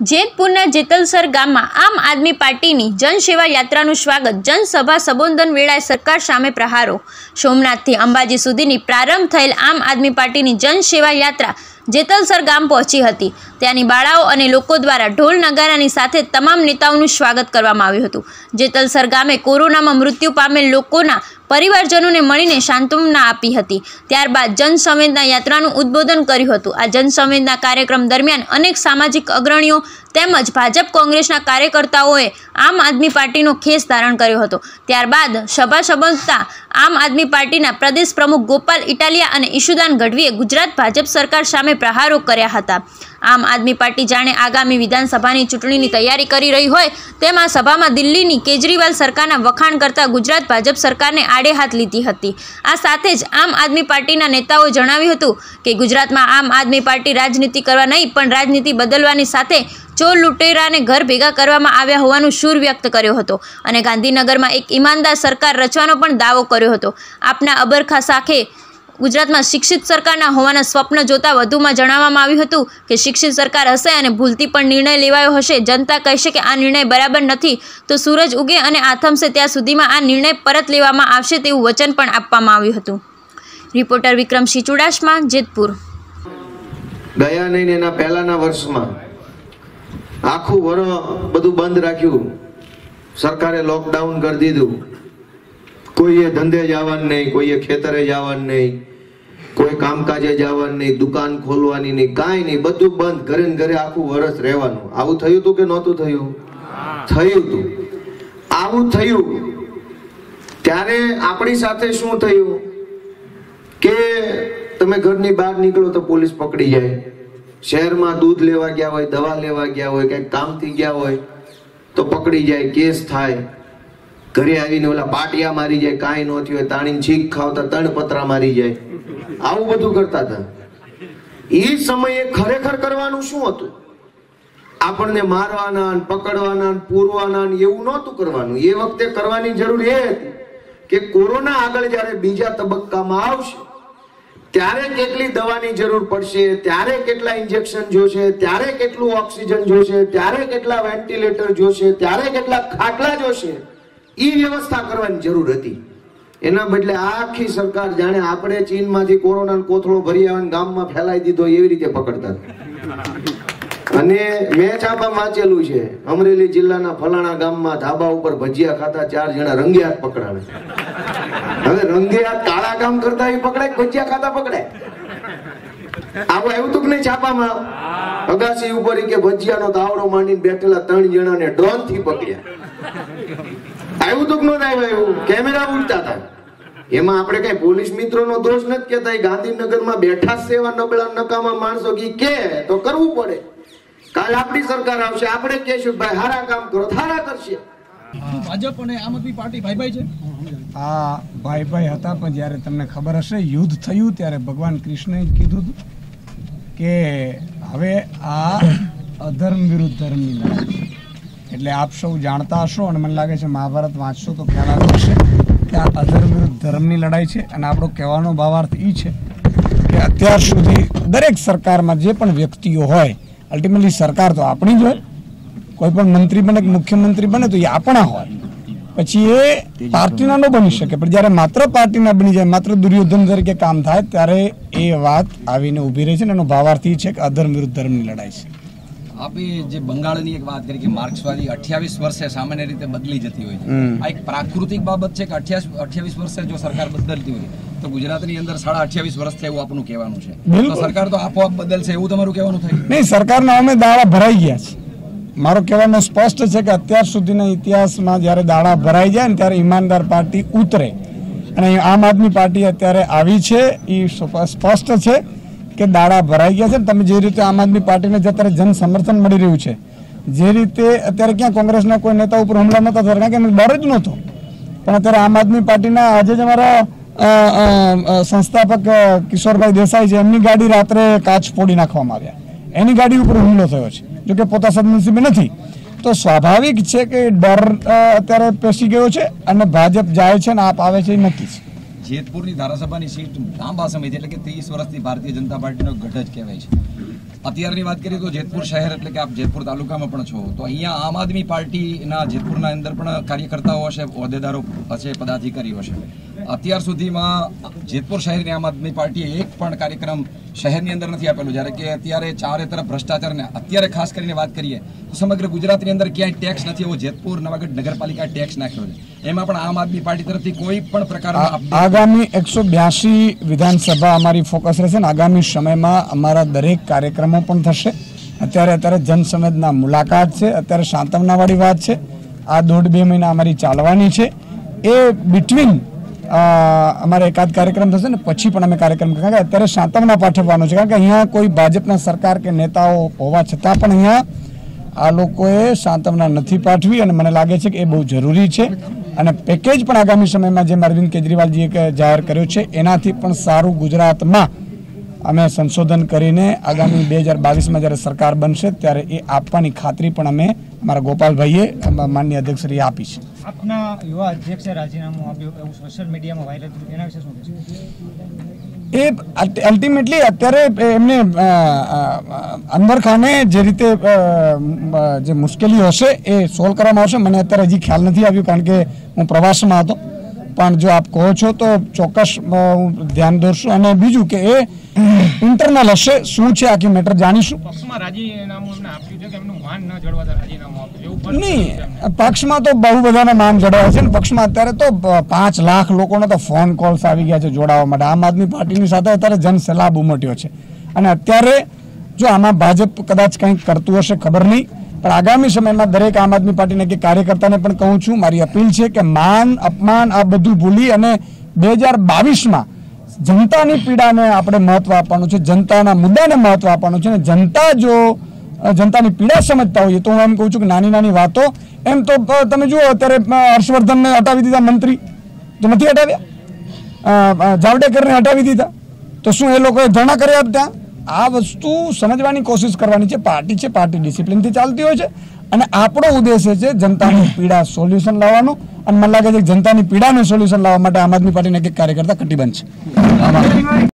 જેતપુરના જેતલસર ગામમાં આમ આદમી પાર્ટીની જનસેવા યાત્રાનું સ્વાગત જનસભા સંબોધન વેળાએ સરકાર સામે પ્રહારો. સોમનાથથી અંબાજી સુધીની પ્રારંભ થયેલ આમ આદમી પાર્ટીની જનસેવા યાત્રા જેતલસર ગામ પહોંચી હતી. ત્યાંની બાળાઓ અને લોકો દ્વારા ઢોલ નગારાની સાથે તમામ નેતાઓનું સ્વાગત કરવામાં આવ્યું હતું. જેતલસર ગામે કોરોનામાં મૃત્યુ પામેલ લોકોના પરિવારજનોને મળીને સાંત્વના આપી હતી. ત્યારબાદ જનસંવેદના યાત્રાનું ઉદ્બોધન કર્યું હતું. આ જનસંવેદના કાર્યક્રમ દરમિયાન અનેક સામાજિક અગ્રણીઓ તેમજ ભાજપ કોંગ્રેસના કાર્યકર્તાઓએ આમ આદમી પાર્ટીનો ખેસ ધારણ કર્યો હતો. ત્યારબાદ સભા સંબોધતા આમ આદમી પાર્ટીના પ્રદેશ પ્રમુખ ગોપાલ ઇટાલિયા અને ઈશુદાન ગઢવીએ ગુજરાત ભાજપ સરકાર સામે પ્રહારો કર્યા હતા. આમ આદમી પાર્ટી જાણે આગામી વિધાનસભાની ચૂંટણીની તૈયારી કરી રહી હોય તેમાં સભામાં દિલ્હીની કેજરીવાલ સરકારના વખાણ કરતા ગુજરાત ભાજપ સરકારને આડે હાથ લીધી હતી. આ સાથે જ આમ આદમી પાર્ટીના નેતાઓએ જણાવ્યું હતું કે ગુજરાતમાં આમ આદમી પાર્ટી રાજનીતિ કરવા નહીં, પણ રાજનીતિ બદલવાની સાથે ચોર લૂંટેરાને ઘર ભેગા કરવામાં આવ્યા હોવાનું સૂર વ્યક્ત કર્યો હતો અને ગાંધીનગરમાં એક ઈમાનદાર સરકાર રચવાનો પણ દાવો કર્યો હતો. આપના અબરખા સાથે ગુજરાતમાં શિક્ષિત સરકારના હોવાના સ્વપ્ન જોતા વધુમાં જણાવવામાં આવ્યું હતું કે શિક્ષિત સરકાર હશે અને ભૂલથી પણ નિર્ણય લેવાયો હશે. જનતા કહેશે કે આ નિર્ણય બરાબર નથી. તો સૂરજ ઉગે અને આથમશે ત્યાં સુધીમાં આ નિર્ણય પરત લેવામાં આવશે તેવું વચન પણ આપવામાં આવ્યું હતું. રિપોર્ટર વિક્રમસિંહ ચુડાસમા જેતપુર. ગયા નહીં એના પહેલાના વર્ષમાં આખું વર બધું બંધ રાખ્યું. સરકારે લોકડાઉન કરી દીધું. કોઈએ ધંધે જવાનું નહીં કોઈએ ખેતરે જવાનું નહીં કોઈ કામકાજે જવાનું નહીં દુકાન ખોલવાની નહીં કાંઈ નહીં બધું બંધ ઘરે ને ઘરે આખું વરસ રહેવાનું. આવું થયું હતું કે નહોતું થયું? થયું હતું આવું થયું. ત્યારે આપણી સાથે શું થયું? કે તમે ઘરની બહાર નીકળો તો પોલીસ પકડી જાય. શહેરમાં દૂધ લેવા ગયા હોય દવા લેવા ગયા હોય કંઈક કામથી ગયા હોય તો પકડી જાય કેસ થાય. ઘરે આવીને ઓલા પાટિયા મારી જાય, કાંઈ ન થયું તાણીને છીક ખાવતા તણ પતરા મારી જાય. આવું બધું કરતા હતા. એ સમયે ખરેખર કરવાનું શું હતું? આપણને મારવાના પકડવાના પૂરવાના એવું નહોતું કરવાનું. એ વખતે કરવાની જરૂર એ હતી કે કોરોના આગળ જ્યારે બીજા તબક્કામાં આવશે, ત્યારે કેટલી દવાની જરૂર પડશે, ત્યારે કેટલા ઇન્જેક્શન જોશે, ત્યારે કેટલું ઓક્સિજન જોશે, ત્યારે કેટલા વેન્ટિલેટર જોશે, ત્યારે કેટલા ખાટલા જોશે એ વ્યવસ્થા કરવાની જરૂર હતી. એના બદલે આખી સરકાર જાણે આપણે ચીનમાંથી કોરોના કોથળો ભરી આવે ગામમાં ફેલાઈ દીધો એવી રીતે પકડતા અને મેં ચાપા વાંચેલું છે. અમરેલી જિલ્લાના ફલાણા ગામમાં ધાબા ઉપર ભજીયા ખાતા ચાર જણા રંગિયાત પકડાવે. હવે રંગિયાત કાળા કામ કરતા એ પકડાય ભજીયા ખાતા પકડાય? આવું આવ્યું તું કે નહીં છાપામાં અગાસી ઉપર કે ભજીયાનો તાવડો માંડીને બેઠેલા ત્રણ જણાને ડ્રોનથી પકડ્યા. આવ્યું તો નહોતું આવ્યું? એવું કેમેરા ઉલટા હતા એમાં આપણે કઈ પોલીસ મિત્રોનો દોષ નથી કેતા એ ગાંધીનગરમાં બેઠા સેવા નબળા નકામા માણસો કી કે? તો કરવું પડે. કાલ આપણી સરકાર આવશે. આપણે કહેશું ભાઈ હારા કામ કરો થારા કરશે. ભાજપ અને આમ આદમી પાર્ટી ભાઈ ભાઈ છે? આ ભાઈ ભાઈ હતા પણ જ્યારે તમને ખબર હશે યુદ્ધ થયું ત્યારે ભગવાન કૃષ્ણએ કીધું કે હવે આ અધર્મ વિરુદ્ધ ધર્મની લડાઈ. છે એટલે આપ સૌ જાણતા હશો અને મને લાગે છે મહાભારત વાંચશો તો ખ્યાલ આવશે કે આ અધર્મ વિરુદ્ધ ધર્મની લડાઈ છે અને આપણો કહેવાનો ભાવાર્થ એ છે કે અત્યાર સુધી દરેક સરકારમાં જે પણ વ્યક્તિઓ હોય અલ્ટિમેટલી સરકાર તો આપણી જ હોય. કોઈ પણ મંત્રી બને કે મુખ્યમંત્રી બને તો એ આપણા હોય. પછી એ પાર્ટીના ન બની શકે. પણ જ્યારે માત્ર પાર્ટીના બની જાય, માત્ર દુર્યોધન તરીકે કામ થાય, ત્યારે એ વાત આવીને ઊભી રહી છે અને એનો ભાવાર્થ એ છે કે અધર્મ વિરુદ્ધ ધર્મની લડાઈ છે. આપે જે બંગાળની એક વાત કરી કે માર્ક્સવાદી અઠ્યાવીસ વર્ષે સામાન્ય રીતે બદલી જતી હોય છે. આ એક પ્રાકૃતિક બાબત છે કે અઠ્યાવીસ વર્ષે જો સરકાર બદલતી હોય તો ગુજરાતની અંદર સાડા અઠ્યાવીસ વર્ષ થયું એવું આપણું કહેવાનું છે. તો સરકાર તો આપોઆપ બદલશે એવું તમારું કહેવાનું થાય? નહીં સરકારના અમે દાડા ભરાઈ ગયા છે. મારો કહેવાનો સ્પષ્ટ છે કે અત્યાર સુધીના ઇતિહાસમાં જ્યારે દાડા ભરાઈ જાય ને ત્યારે ઈમાનદાર પાર્ટી ઉતરે. અને આમ આદમી પાર્ટી અત્યારે આવી છે એ સ્પષ્ટ છે. કે દાડા ભરાઈ ગયા છે ને તમે જે રીતે આમ આદમી પાર્ટીને જે અત્યારે જન સમર્થન મળી રહ્યું છે, જે રીતે અત્યારે ક્યાં કોંગ્રેસના કોઈ નેતા ઉપર હુમલા નહોતા થતા કારણ કે એમને ડર જ નહોતો. પણ અત્યારે આમ આદમી પાર્ટીના આજે જ અમારા સંસ્થાપક કિશોરભાઈ દેસાઈ છે, એમની ગાડી રાત્રે કાચ ફોડી નાખવામાં આવ્યા. એની ગાડી ઉપર હુમલો થયો છે, જો કે પોતા સદનસીબે નથી. તો સ્વાભાવિક છે કે ડર અત્યારે પેસી ગયો છે અને ભાજપ જાય છે ને આપ આવે છે એ નક્કી છે. જેતપુરની ધારાસભાની સીટ લાંબા સમયથી, એટલે કે ત્રીસ વર્ષથી ભારતીય જનતા પાર્ટીનો ગઢ જ કહેવાય છે. અત્યારની વાત કરીએ તો જેતપુર શહેર, એટલે કે આપ જેતપુર તાલુકામાં પણ છો, તો અહીંયા આમ આદમી પાર્ટીના જેતપુરના અંદર પણ કાર્યકર્તાઓ હશે, હોદ્દેદારો હશે, પદાધિકારીઓ હશે. અત્યાર સુધીમાં જેતપુર શહેરની આમ આદમી પાર્ટીએ એક પણ કાર્યક્રમ શહેરની અંદર નથી આપેલું. જ્યારે કે અત્યારે ચારે તરફ ભ્રષ્ટાચારને અત્યારે ખાસ કરીને વાત કરીએ તો સમગ્ર ગુજરાતની અંદર ક્યાંય ટેક્સ નથી એવો જેતપુર નવાગઢ નગરપાલિકાએ ટેક્સ નાખ્યો છે. એમાં પણ આમ આદમી પાર્ટી તરફથી કોઈ પણ પ્રકાર આગામી એકસો બ્યાસી વિધાનસભા અમારી ફોકસ રહેશે ને આગામી સમયમાં અમારા દરેક કાર્યક્રમો પણ થશે. અત્યારે અત્યારે જનસંવેદના મુલાકાત છે અત્યારે સાંત્વનાવાળી વાત છે. આ દોઢ બે મહિના અમારી ચાલવાની છે. એ બિટવીન અમારે એકાદ કાર્યક્રમ થશે ને, પછી પણ અમે કાર્યક્રમ કારણ કે અત્યારે સાતમના પાઠવવાનો છે. કારણ કે અહીંયા કોઈ ભાજપના સરકાર કે નેતાઓ હોવા છતાં પણ અહીંયા આ લોકોએ સાતમના નથી પાઠવી અને મને લાગે છે કે એ બહુ જરૂરી છે. અને પેકેજ પણ આગામી સમયમાં જેમ અરવિંદ કેજરીવાલજીએ જાહેર કર્યો છે, એનાથી પણ સારું ગુજરાતમાં અમે સંશોધન કરીને આગામી બે હજાર બાવીસમાં જ્યારે સરકાર બનશે, ત્યારે એ આપવાની ખાતરી પણ અમે અમારા ગોપાલભાઈએ માન્ય અધ્યક્ષશ્રીએ આપી છે. આપના યુવા અધ્યક્ષે રાજીનામું આપ્યું એવું સોશિયલ મીડિયામાં વાયરલ થયું. એના વિશે શું કહેશો? એ અલ્ટિમેટલી અત્યારે એમને અનવર ખાને જે રીતે જે મુશ્કેલીઓ હશે એ સોલ્વ કરવામાં આવશે. મને અત્યારે હજી ખ્યાલ નથી આવ્યો કારણ કે હું પ્રવાસમાં હતો. પણ જો આપ કહો છો તો ચોક્કસ હું ધ્યાન દોરશું. અને બીજું કે એ ઇન્ટરનલ હશે શું છે આખી મેટર જાણીશું. નહીં પક્ષમાં તો બહુ બધાના માન જળવાય છે ને. પક્ષમાં અત્યારે તો પાંચ લાખ લોકોનો તો ફોન કોલ્સ આવી ગયા છે જોડાવા માટે. આમ આદમી પાર્ટીની સાથે અત્યારે જનસેલાબ ઉમટ્યો છે. અને અત્યારે જો આમાં ભાજપ કદાચ કંઈક કરતું હશે ખબર નહીં. પણ આગામી સમયમાં દરેક આમ આદમી પાર્ટીના કે કાર્યકર્તાને પણ કહું છું મારી અપીલ છે કે માન અપમાન આ બધું ભૂલી અને બે હજાર બાવીસમાં જનતાની પીડાને આપણે મહત્વ આપવાનું છે, જનતાના મુદ્દાને મહત્વ આપવાનું છે અને જનતા જો જનતાની પીડા સમજતા હોઈએ તો હું એમ કહું છું કે નાની નાની વાતો, એમ તો તમે જુઓ અત્યારે હર્ષવર્ધનને હટાવી દીધા મંત્રી. તો નથી હટાવ્યા? જાવડેકરને હટાવી દીધા. તો શું એ લોકોએ ધરણા કર્યા ત્યાં? આ વસ્તુ સમજવાની કોશિશ કરવાની છે, પાર્ટી છે, પાર્ટી ડિસિપ્લિનથી ચાલતી હોય છે. અને આપણો ઉદ્દેશ્ય છે જનતાની પીડા સોલ્યુશન લાવવાનો અને મને લાગે છે કે જનતાની પીડાનું સોલ્યુશન લાવવા માટે આમ આદમી પાર્ટીના એક કાર્યકર્તા કટિબંધ છે.